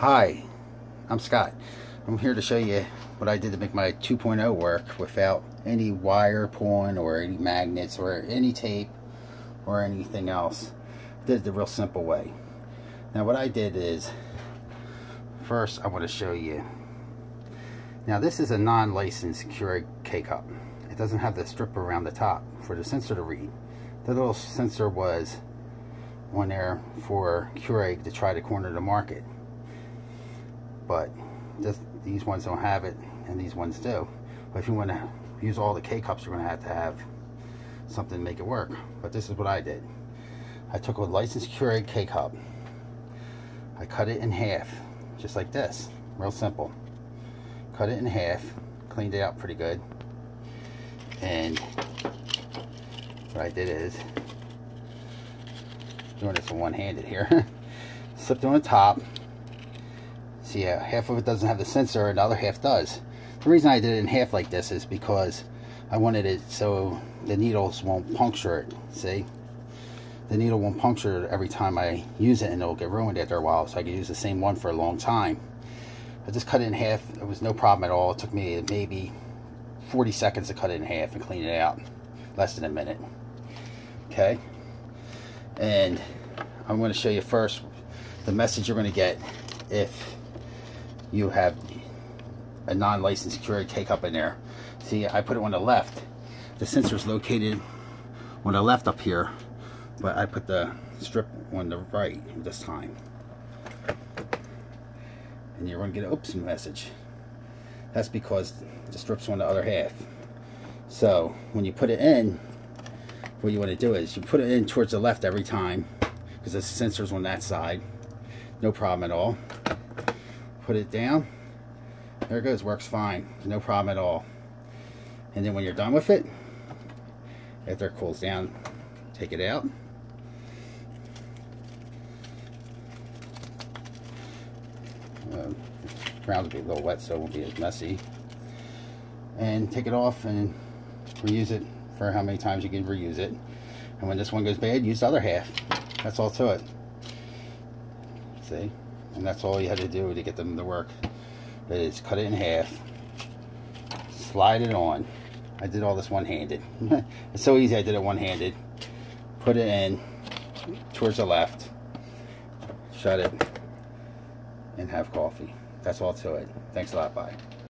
Hi, I'm Scott. I'm here to show you what I did to make my 2.0 work without any wire pulling or any magnets or any tape or anything else. I did it the real simple way. Now what I did is, first I want to show you. Now this is a non-licensed Keurig K-Cup. It doesn't have the strip around the top for the sensor to read. The little sensor was on there for Keurig to try to corner the market but this, these ones don't have it and these ones do. But if you want to use all the K-cups you're going to have to have something to make it work. But this is what I did. I took a licensed Keurig K-cup. I cut it in half just like this. Real simple. Cut it in half cleaned it out pretty good. And what I did is doing this one-handed here slipped it on the top See, yeah, half of it doesn't have the sensor, and the other half does. The reason I did it in half like this is because I wanted it so the needles won't puncture it. See? The needle won't puncture every time I use it, and it'll get ruined after a while, so I can use the same one for a long time. I just cut it in half. It was no problem at all. It took me maybe 40 seconds to cut it in half and clean it out. Less than a minute. Okay? And I'm going to show you first the message you're going to get if you have a non-licensed Keurig K-cup in there. See, I put it on the left. The sensor is located on the left up here, but I put the strip on the right this time. And you're going to get an oops message. That's because the strip's on the other half. So when you put it in, what you want to do is you put it in towards the left every time because the sensor's on that side. No problem at all put it down. There it goes works fine no problem at all. And then when you're done with it after it cools down take it out. Uh, ground will be a little wet so it won't be as messy. And take it off and reuse it for how many times you can reuse it. And when this one goes bad use the other half. That's all to it. See and that's all you had to do to get them to work. Is cut it in half slide it on. I did all this one-handed. It's so easy I did it one-handed. Put it in towards the left shut it and have coffee. That's all to it. Thanks a lot bye